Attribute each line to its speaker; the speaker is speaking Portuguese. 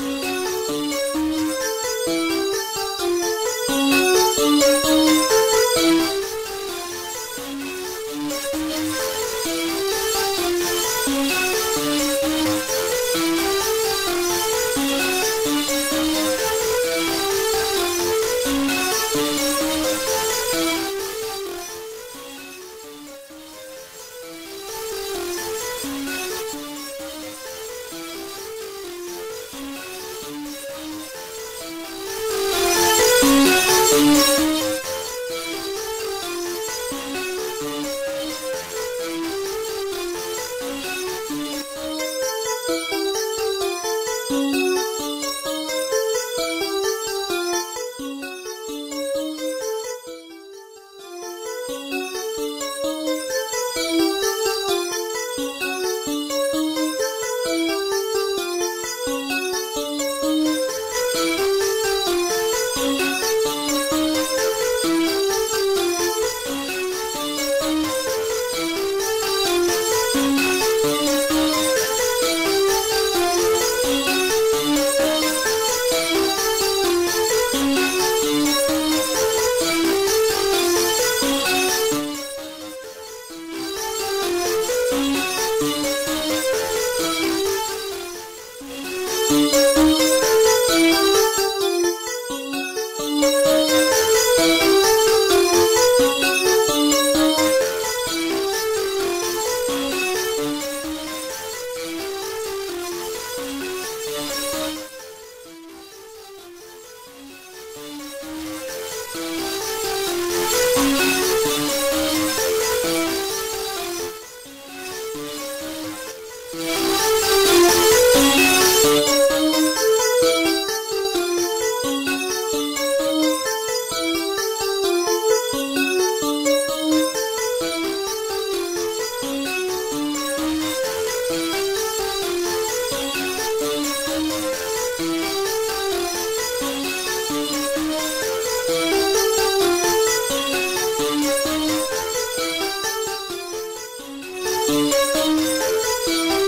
Speaker 1: Bye. thank you Música